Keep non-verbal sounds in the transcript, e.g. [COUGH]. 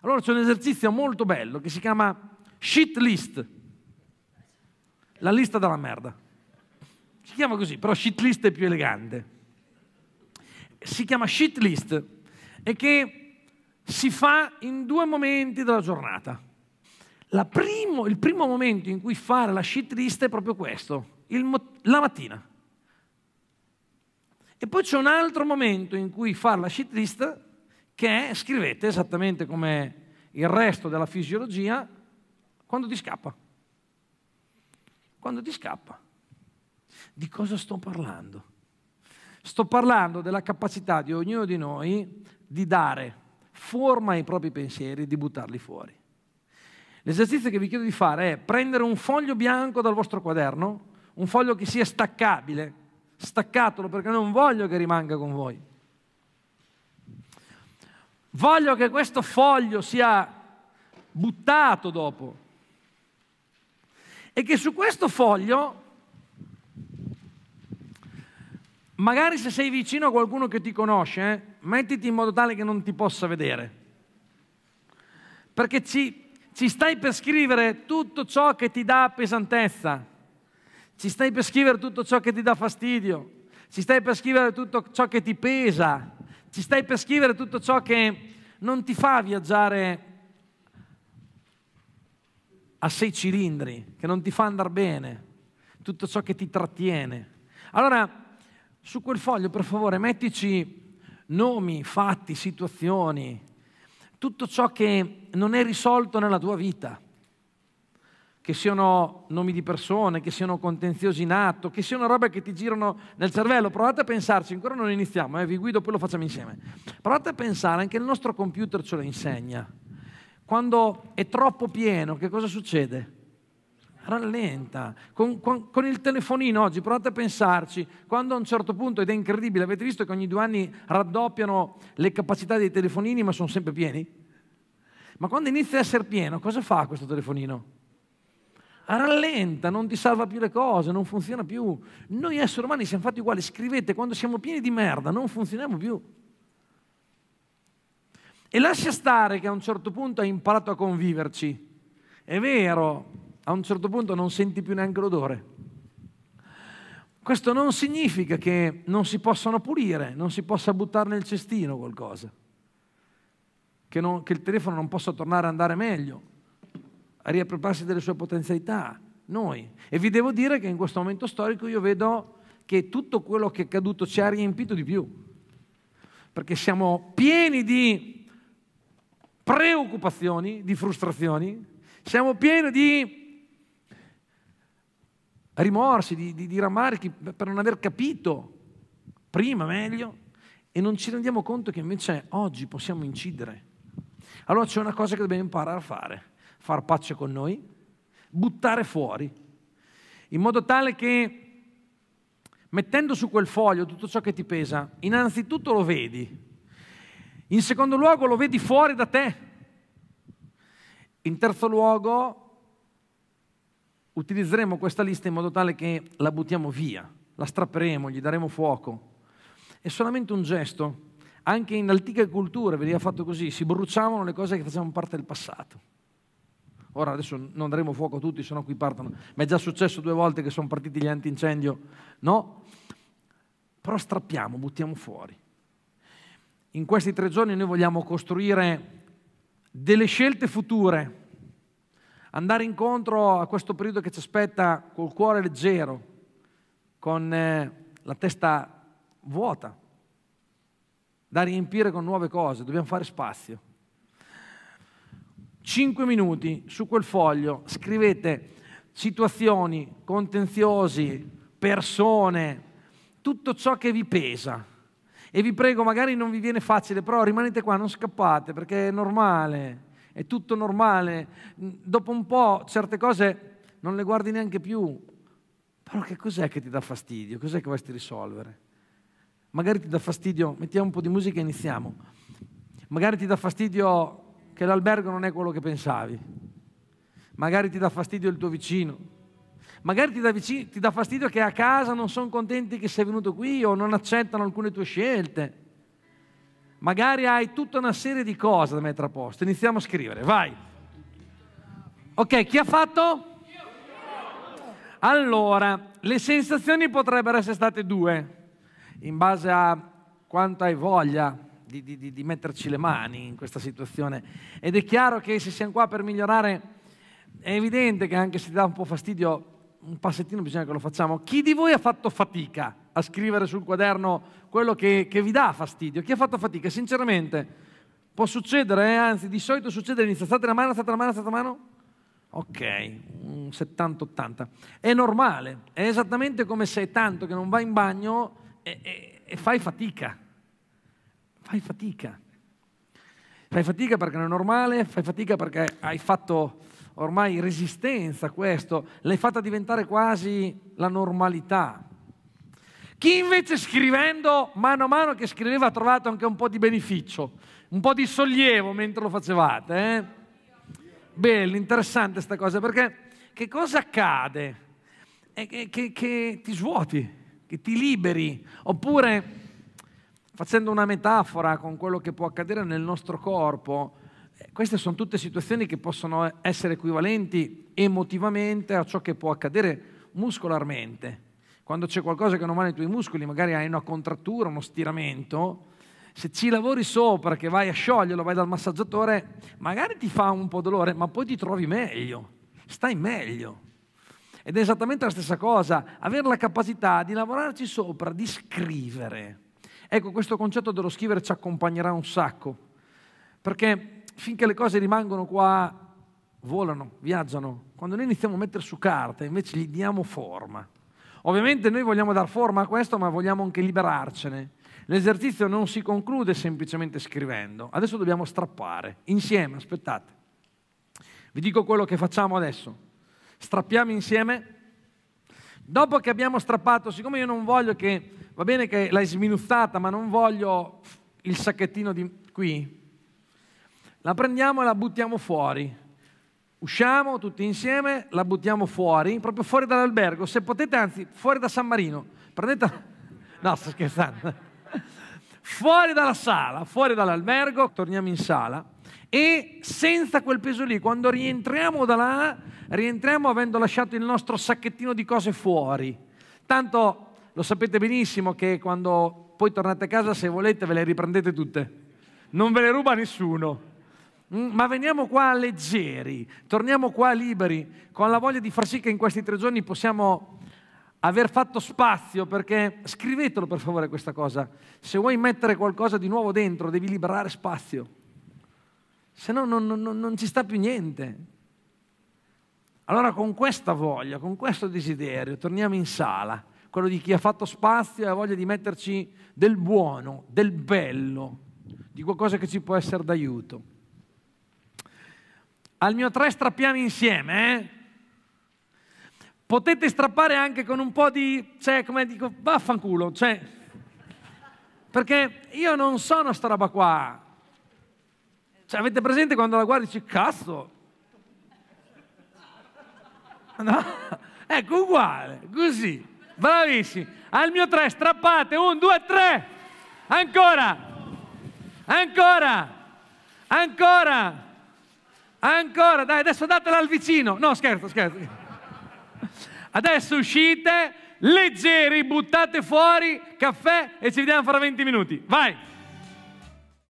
Allora c'è un esercizio molto bello che si chiama shit list, la lista della merda. Si chiama così, però shit list è più elegante. Si chiama shit list e che si fa in due momenti della giornata. Primo, il primo momento in cui fare la shit list è proprio questo, il, la mattina. E poi c'è un altro momento in cui fare la shit list che scrivete esattamente come il resto della fisiologia, quando ti scappa. Quando ti scappa. Di cosa sto parlando? Sto parlando della capacità di ognuno di noi di dare forma ai propri pensieri, di buttarli fuori. L'esercizio che vi chiedo di fare è prendere un foglio bianco dal vostro quaderno, un foglio che sia staccabile, staccatelo perché non voglio che rimanga con voi. Voglio che questo foglio sia buttato dopo. E che su questo foglio, magari se sei vicino a qualcuno che ti conosce, eh, mettiti in modo tale che non ti possa vedere. Perché ci, ci stai per scrivere tutto ciò che ti dà pesantezza, ci stai per scrivere tutto ciò che ti dà fastidio, ci stai per scrivere tutto ciò che ti pesa, ci stai per scrivere tutto ciò che non ti fa viaggiare a sei cilindri, che non ti fa andare bene, tutto ciò che ti trattiene. Allora, su quel foglio, per favore, mettici nomi, fatti, situazioni, tutto ciò che non è risolto nella tua vita che siano nomi di persone, che siano contenziosi in atto, che siano robe che ti girano nel cervello. Provate a pensarci, ancora non iniziamo, eh, vi guido, poi lo facciamo insieme. Provate a pensare, anche il nostro computer ce lo insegna. Quando è troppo pieno, che cosa succede? Rallenta. Con, con, con, il telefonino oggi, provate a pensarci, quando a un certo punto, ed è incredibile, avete visto che ogni due anni raddoppiano le capacità dei telefonini, ma sono sempre pieni? Ma quando inizia a essere pieno, cosa fa questo telefonino? Rallenta, non ti salva più le cose, non funziona più. Noi esseri umani siamo fatti uguali, scrivete quando siamo pieni di merda, non funzioniamo più. E lascia stare che a un certo punto hai imparato a conviverci. È vero, a un certo punto non senti più neanche l'odore. Questo non significa che non si possano pulire, non si possa buttare nel cestino qualcosa, che, non, che il telefono non possa tornare ad andare meglio a riappropriarsi delle sue potenzialità, noi. E vi devo dire che in questo momento storico io vedo che tutto quello che è accaduto ci ha riempito di più, perché siamo pieni di preoccupazioni, di frustrazioni, siamo pieni di rimorsi, di, di, di rammarichi per non aver capito prima meglio e non ci rendiamo conto che invece oggi possiamo incidere. Allora c'è una cosa che dobbiamo imparare a fare far pace con noi, buttare fuori, in modo tale che mettendo su quel foglio tutto ciò che ti pesa, innanzitutto lo vedi, in secondo luogo lo vedi fuori da te, in terzo luogo utilizzeremo questa lista in modo tale che la buttiamo via, la strapperemo, gli daremo fuoco. È solamente un gesto. Anche in antiche culture veniva fatto così, si bruciavano le cose che facevano parte del passato. Ora adesso non daremo fuoco a tutti, se no qui partono. Ma è già successo due volte che sono partiti gli antincendio. No? Però strappiamo, buttiamo fuori. In questi tre giorni noi vogliamo costruire delle scelte future, andare incontro a questo periodo che ci aspetta col cuore leggero, con eh, la testa vuota, da riempire con nuove cose, dobbiamo fare spazio. 5 minuti su quel foglio scrivete situazioni, contenziosi, persone, tutto ciò che vi pesa. E vi prego, magari non vi viene facile, però rimanete qua, non scappate, perché è normale, è tutto normale. Dopo un po' certe cose non le guardi neanche più. Però che cos'è che ti dà fastidio? Cos'è che vorresti risolvere? Magari ti dà fastidio, mettiamo un po' di musica e iniziamo. Magari ti dà fastidio che l'albergo non è quello che pensavi. Magari ti dà fastidio il tuo vicino. Magari ti dà, vicino, ti dà fastidio che a casa non sono contenti che sei venuto qui o non accettano alcune tue scelte. Magari hai tutta una serie di cose da mettere a posto. Iniziamo a scrivere, vai. Ok, chi ha fatto? Allora, le sensazioni potrebbero essere state due, in base a quanto hai voglia di, di, di, metterci le mani in questa situazione. Ed è chiaro che se siamo qua per migliorare, è evidente che anche se ti dà un po' fastidio, un passettino bisogna che lo facciamo. Chi di voi ha fatto fatica a scrivere sul quaderno quello che, che vi dà fastidio? Chi ha fatto fatica? Sinceramente, può succedere, eh? anzi di solito succede all'inizio, state la mano, state la mano, state la mano. Ok, un 70-80. È normale, è esattamente come se tanto che non vai in bagno e, e, e fai fatica. Fai fatica. Fai fatica perché non è normale, fai fatica perché hai fatto ormai resistenza a questo, l'hai fatta diventare quasi la normalità. Chi invece scrivendo, mano a mano che scriveva, ha trovato anche un po' di beneficio, un po' di sollievo mentre lo facevate. Eh? Bello, interessante questa cosa, perché che cosa accade? Che, che, che ti svuoti, che ti liberi, oppure facendo una metafora con quello che può accadere nel nostro corpo, queste sono tutte situazioni che possono essere equivalenti emotivamente a ciò che può accadere muscolarmente. Quando c'è qualcosa che non va nei tuoi muscoli, magari hai una contrattura, uno stiramento, se ci lavori sopra, che vai a scioglierlo, vai dal massaggiatore, magari ti fa un po' dolore, ma poi ti trovi meglio, stai meglio. Ed è esattamente la stessa cosa, avere la capacità di lavorarci sopra, di scrivere. Ecco, questo concetto dello scrivere ci accompagnerà un sacco, perché finché le cose rimangono qua, volano, viaggiano. Quando noi iniziamo a mettere su carta, invece gli diamo forma. Ovviamente noi vogliamo dar forma a questo, ma vogliamo anche liberarcene. L'esercizio non si conclude semplicemente scrivendo. Adesso dobbiamo strappare. Insieme, aspettate. Vi dico quello che facciamo adesso. Strappiamo insieme. Dopo che abbiamo strappato, siccome io non voglio che, va bene che l'hai sminuzzata, ma non voglio il sacchettino di qui, la prendiamo e la buttiamo fuori. Usciamo tutti insieme, la buttiamo fuori, proprio fuori dall'albergo. Se potete, anzi, fuori da San Marino. Prendete... [LAUGHS] No, sto scherzando. fuori dalla sala, fuori dall'albergo, torniamo in sala e senza quel peso lì, quando rientriamo da là, rientriamo avendo lasciato il nostro sacchettino di cose fuori. Tanto lo sapete benissimo che quando poi tornate a casa, se volete, ve le riprendete tutte. Non ve le ruba nessuno. Mm, ma veniamo qua leggeri, torniamo qua liberi, con la voglia di far sì che in questi tre giorni possiamo aver fatto spazio, perché scrivetelo per favore questa cosa, se vuoi mettere qualcosa di nuovo dentro devi liberare spazio, se no non, non, non ci sta più niente. Allora con questa voglia, con questo desiderio, torniamo in sala, quello di chi ha fatto spazio e ha voglia di metterci del buono, del bello, di qualcosa che ci può essere d'aiuto. Al mio tre strappiamo insieme, eh? Potete strappare anche con un po' di, cioè, come dico, vaffanculo, cioè, perché io non sono sta roba qua. Cioè, avete presente quando la guardi e dici, cazzo? No? [LAUGHS] Ecco, uguale, così. Bravissimi. Al mio tre, strappate. Un, due, tre. Ancora. Ancora. Ancora. Ancora, dai, adesso datela al vicino. No, scherzo, scherzo. Adesso uscite, leggeri, buttate fuori, caffè e ci vediamo fra 20 minuti. Vai!